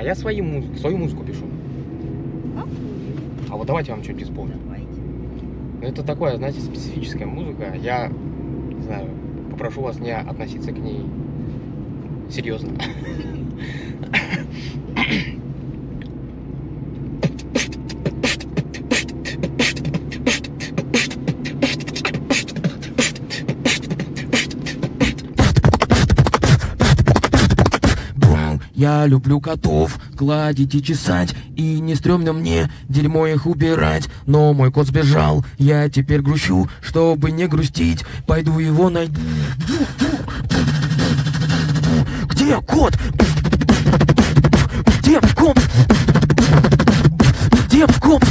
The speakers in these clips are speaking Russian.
А я свои музыку, свою музыку пишу. А вот давайте я вам что-нибудь исполню. Давайте. Ну, Это такое, знаете, специфическая музыка. Я, не знаю, попрошу вас не относиться к ней серьезно. Я люблю котов гладить и чесать И не стрёмно мне дерьмо их убирать Но мой кот сбежал, я теперь грущу Чтобы не грустить, пойду его найду Где кот? Где кот? Где кот?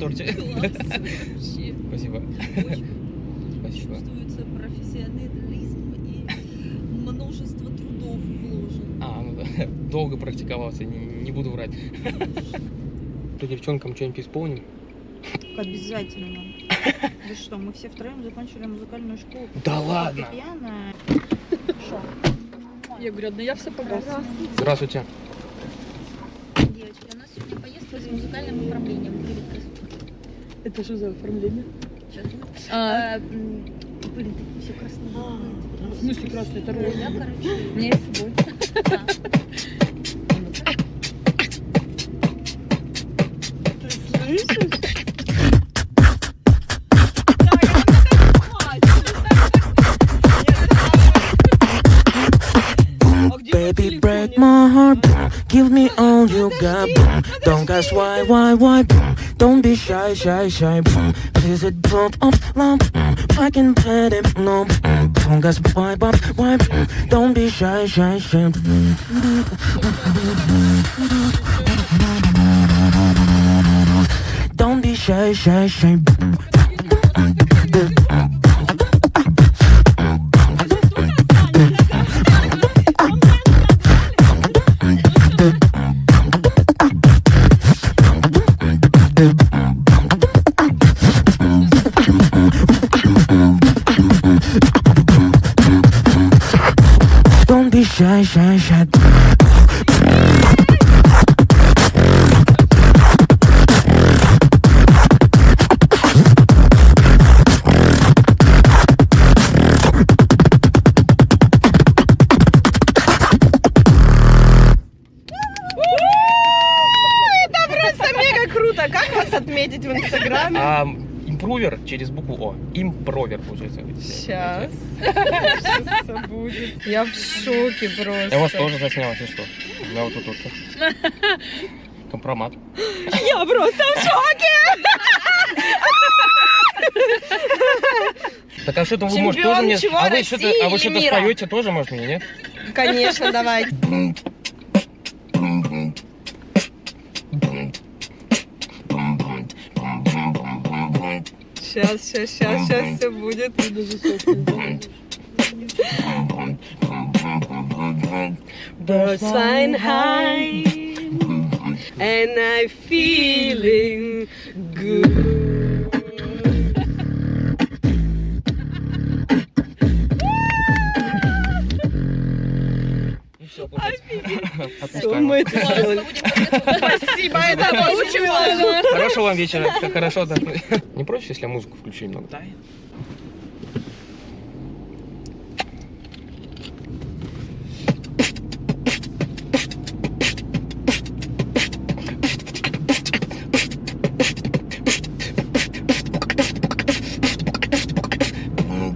Торте. Спасибо. Очень Спасибо. чувствуется профессионализм и множество трудов вложено. А, ну да. Долго практиковался, не, не буду врать. Что, девчонкам что-нибудь исполним? Обязательно. Да что, мы все втроем закончили музыкальную школу. Да ладно. Пьяная. Я говорю, да я все погасила. Здравствуйте. Девочки, у нас сегодня поездка с музыкальным оформлением. Привет, красотка. Это что за оформление? Чё? А, А, м, Блин, такие все красные. в смысле красный это роза? Я, короче, У меня есть с собой. да. Baby, break my heart. boom. Give me all you got. boom. Don't ask why, why, why. Don't be shy, shy, shy. Please het drop op lamp. I can play it lump. Don't guys wipe up, wipe. Don't be shy, shy, shy. Don't be shy, shy, shy. Через букву О. Импровер, получается. Сейчас. Сейчас будет. Я в шоке просто. Я вас тоже заснял, если что. Я вот тут вот. Компромат. Я просто в шоке. Так а что-то вы, может, тоже мне... А вы что-то, а споете тоже, может, мне, нет? Конечно, давай. Сейчас, сейчас, сейчас, сейчас все будет. Birds flying high and I feeling good. Что мы это сделали? Спасибо, это получилось. Хорошего вам вечера. Хорошо, да. Не против, если я музыку включу немного? Да.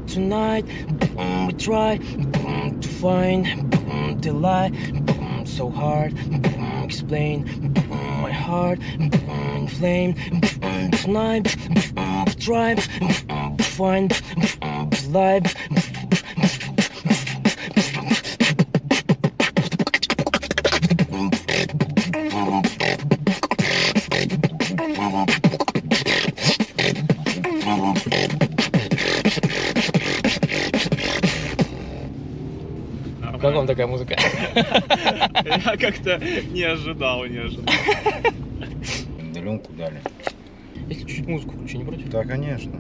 Tonight, we try to find the lie. so hard. Explain my heart, inflame, snipe, tribe, find life. Каком такая музыка? Я как-то не ожидал, не ожидал. Удаленку дали. Если чуть-чуть музыку включи, не против? Да, конечно.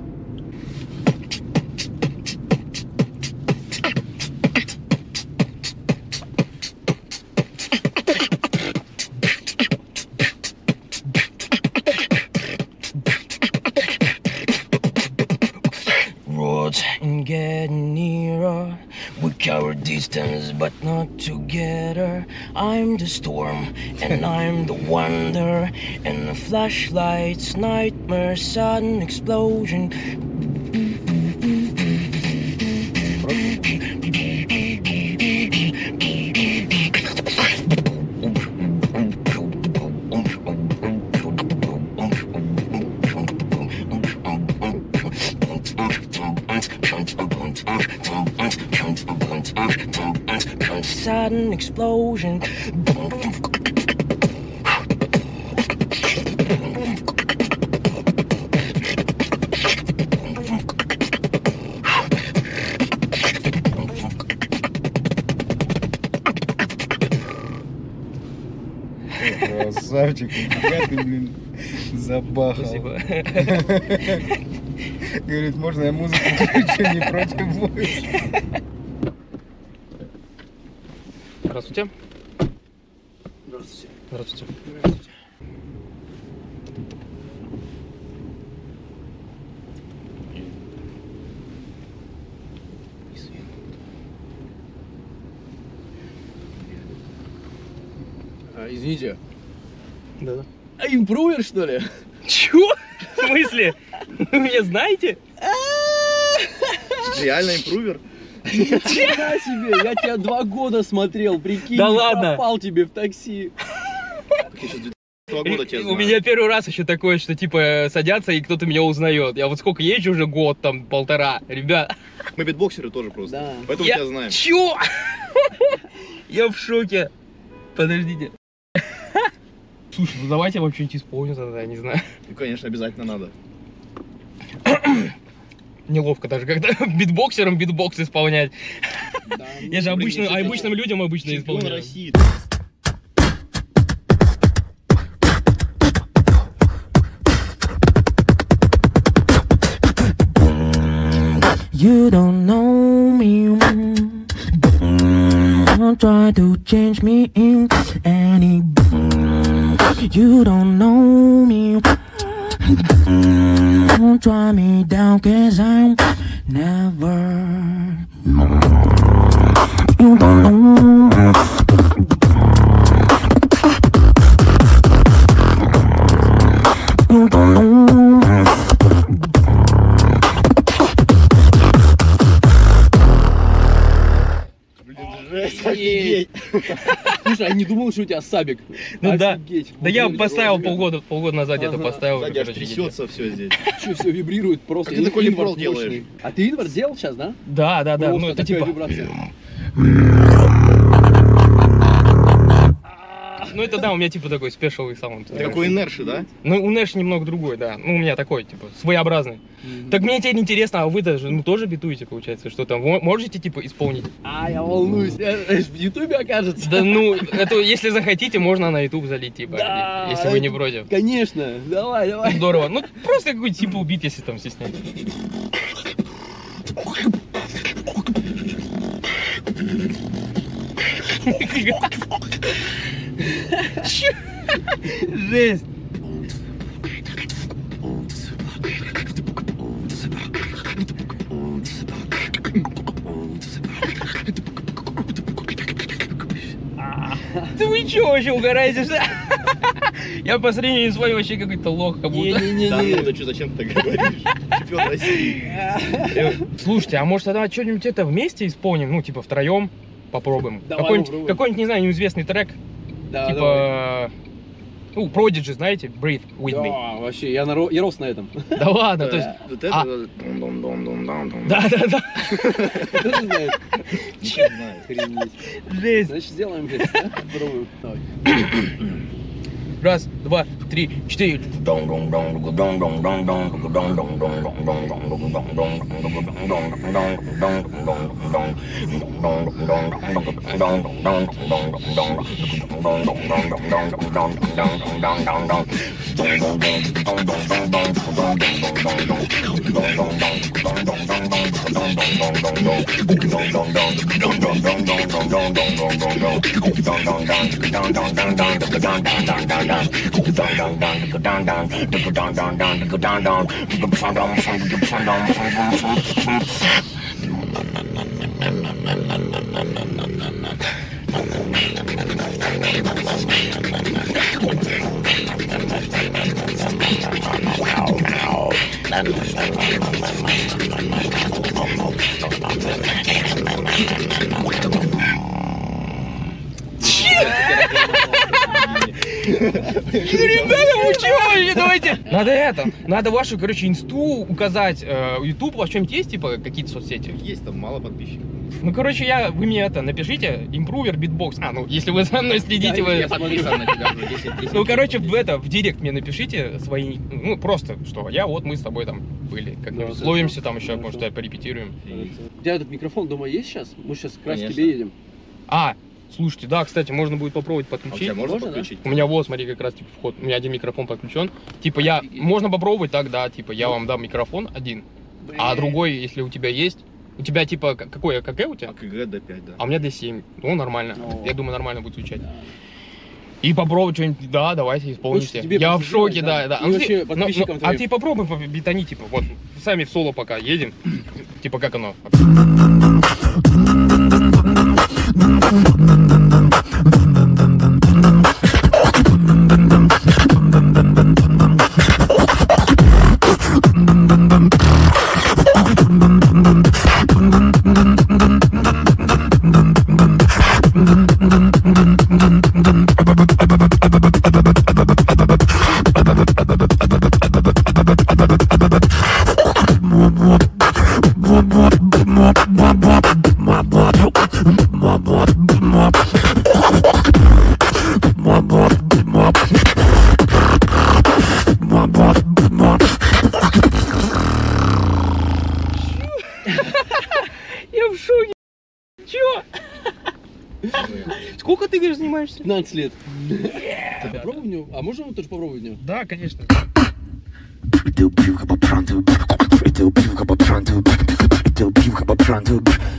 Distance, but not together. I'm the storm, and I'm the wonder. And the flashlights, nightmare, sudden explosion. Sudden explosion. Красавчик, нифига ты, блин, забахал. Спасибо. Говорит, можно я музыку включу, не против будешь? Здравствуйте. Здравствуйте. Здравствуйте. А, извините, Да-да. а импрувер что ли? Чего? В смысле? Вы меня знаете? Реально импрувер? Нифига себе, я тебя два года смотрел, прикинь, Да ладно? пропал тебе в такси. У меня первый раз еще такое, что типа садятся и кто-то меня узнает. Я вот сколько езжу уже год, там полтора. Ребят, Мы битбоксеры тоже просто. Да. Поэтому Я- тебя знаем. чё? Я в шоке. Подождите. Слушай, ну давайте я вам что-нибудь исполню тогда, я не знаю. Ну, конечно, обязательно надо. Неловко даже, когда битбоксером битбокс исполнять. Да, Я же блин, обычным, если обычным людям обычно исполняю. России. You don't know me. Don't try to change me in any. You don't know me. Don't try me down, cause I'm never. You don't know. You don't know. Офигеть. Слушай, а не думал, что у тебя сабик? Ну да. Да я поставил полгода, полгода назад Ага. поставил. Сзади аж трясется все здесь. Что, все вибрирует просто. А ты такой Инвард делаешь? А ты инвард делал сейчас, да? Да, да, да. Ну это типа. Ну это да, у меня типа такой спешовый саунд. Как у инерши, да? Ну, у Нэш немного другой, да. Ну, у меня такой, типа, своеобразный. Так мне теперь интересно, а вы даже, ну, тоже битуете, получается, что там? Можете, типа, исполнить? А, я волнуюсь. В Ютубе окажется. Да, ну, это, если захотите, можно на YouTube залить, типа, Да, если вы не против. Конечно. Давай, давай. Здорово. Ну, просто какой-то simple бит, если там стесняетесь. Жесть. Да вы чё вообще угораете? Я по сравнению с вами вообще какой-то лох, как будто. Да ну Не-не-не. ты что, зачем ты так говоришь? Чемпион России. Э, Слушайте, а может тогда что-нибудь это вместе исполним? Ну, типа втроем попробуем. Какой-нибудь, попробуем. какой-нибудь, не знаю, неизвестный трек. Да, давай. типа. Ну, Prodigy, знаете, Breathe with me. Да, вообще, я, наро- я рос на этом. Да ладно, то есть. Вот это... Дум-дум-дум-дум-дум-дум. Да, да, да. Кто же знает? Не знаю. Охренеть. Жесть. Значит, сделаем здесь, да? Попробуем. Давай. Раз, два, три, четыре. down, go down, down, down, go down, down, go down, down, down, go down, down, go down, down, go down, down, Wow, wow. Ребята, вы чего вообще? Давайте. Надо это, надо вашу, короче, инсту указать. YouTube у вас что-нибудь есть, типа, какие-то соцсети? Есть там мало подписчиков. Ну, короче, я, вы мне это напишите, импровер, битбокс. А, ну, если вы за мной следите, вы... Я подписан на тебя уже 10 10 Ну, короче, в это, в директ мне напишите свои, ну, просто, что я, вот мы с тобой там были, как-нибудь Да, словимся там еще, хорошо. может, да, порепетируем. У тебя этот микрофон дома есть сейчас? Мы сейчас как раз к тебе едем. А, слушайте, да, кстати, можно будет попробовать А у подключить. тебя можно Можно, да? подключить? У меня вот, смотри, как раз типа вход. У меня один микрофон подключен. Типа я, Офигеть. можно попробовать так, да, типа я вам дам микрофон один, а другой, если у тебя есть, у тебя типа какой АКГ у тебя? АКГ D5, да. А у меня D7. Ну, нормально. О. Я думаю, нормально будет звучать. И попробовать что-нибудь, да, давайте исполните. Я в шоке, да. да, да. И Ну, вообще ну, ну, А ты попробуй по- бетони, типа, вот, сами в соло пока едем. Типа, как оно? 15 лет. Попробуй в него. А можно вот тоже попробовать в него? Да, конечно.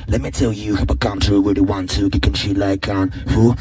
Let me tell you how I come to where they want to kick and shit like on who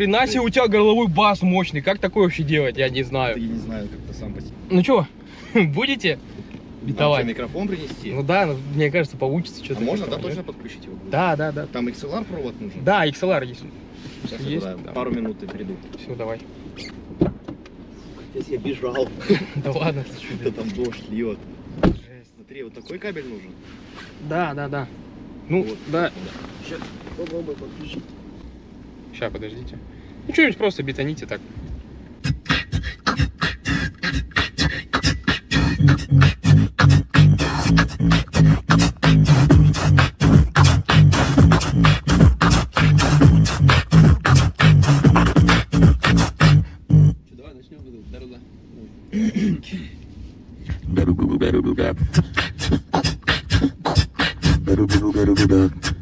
хрена себе, у тебя горловой бас мощный. Как такое вообще делать? Я не Я знаю. не знаю, как-то сам по себе. Ну чё, будете? Битовать. тебе микрофон принести? Ну да, ну, мне кажется, получится а что-то. можно, да, точно подключить его? будет? Да, да, да. Там XLR провод нужен? Да, XLR есть. Сейчас есть, я да. пару минут и приду. Все, давай. Сейчас я бежал. Да ладно, Да там дождь льет. Жесть. Смотри, вот такой кабель нужен. Да, да, да. Ну, Вот. да. Сейчас попробуй подключить. Сейчас, подождите. Ну, что-нибудь просто бетоните так. Better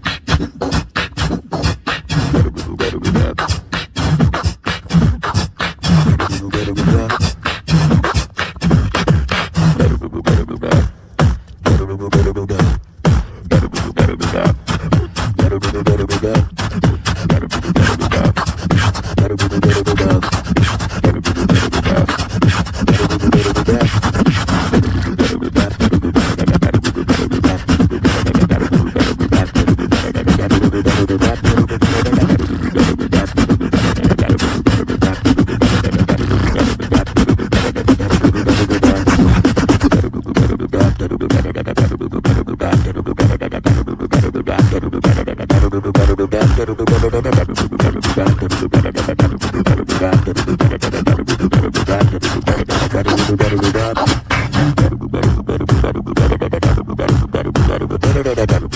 da da da